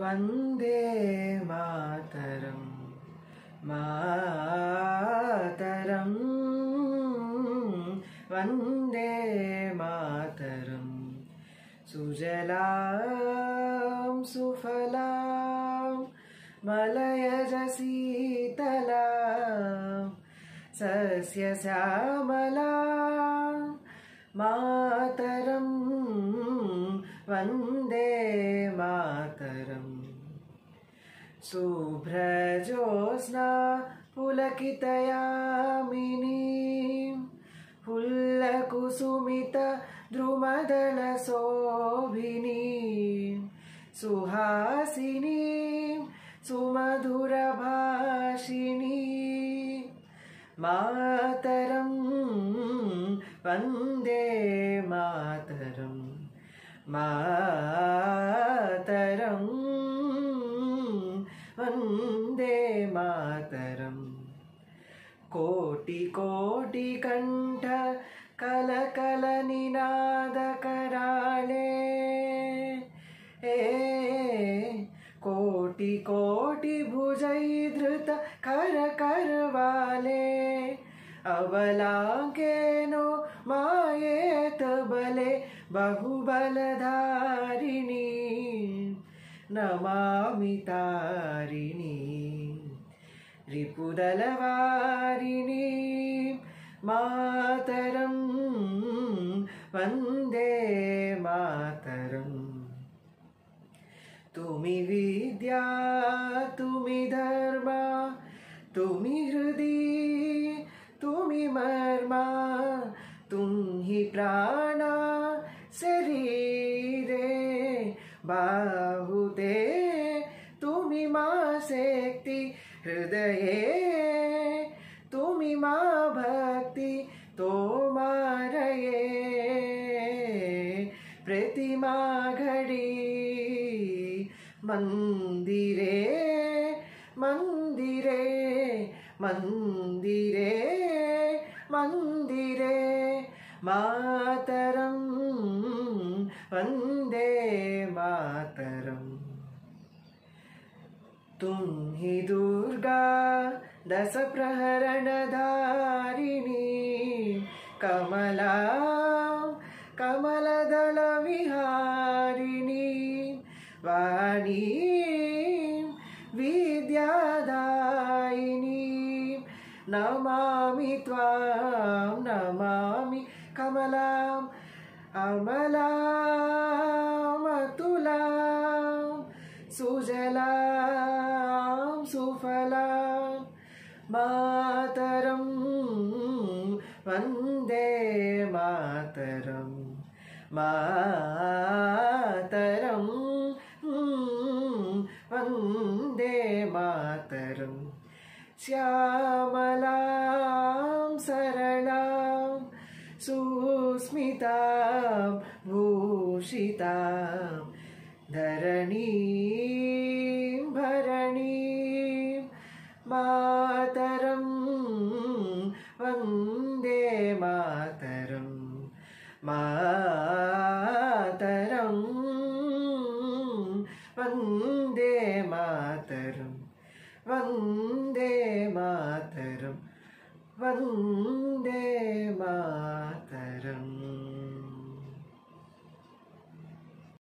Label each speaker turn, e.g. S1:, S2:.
S1: वन्दे मातरं मातरं वन्दे मातरं सुजलां सुफलां मलयज शीतला सस्यश्यामला। मातरं वन्दे मातरम्। शुभ्रजोत्स्ना पुलकितयामिनी। फुल्लकुसुमितद्रुमदलशोभिनी सुहासिनी सुमधुरभाषिणी। मातरं वन्दे मातरं मातरं वन्दे मातरम्। कोटिकोटिकण्ठ कलकलनिनादकराळे। ए कोटिकोटिभुजैधृत करकरवाले। मायेत बले बहुबलधारिणी, नमामि तारिणी, रिपुदलवारिणी मातरं वंदे मातरम्। तुमि विद्या तुमि धर्मा तुमि हृदि तुमि मर्मा तुं हि प्राणा। बाहुदे तुम्हें मा शक्ति हृदय। तुम्हें मा भक्ति तो मारे प्रतिमा घड़ी, मंदिरे मंदिरे मंदिरे मंदिरे। मातरम वंदे तुं हि दुर्गा दशप्रहरणधारिणी कमला कमलदलविहारिणी वाणी विद्यादायिनी। नमामि त्वां नमामि कमलाम् अमलामतुलां मातरं वन्दे मातरं मातरं वन्दे मातरं श्यामलां सरलां सुस्मितां भूषितां धरणीं भरणीं। मातरं वन्दे मातरं मातरं वन्दे मातरं वन्दे मातरं वन्दे मा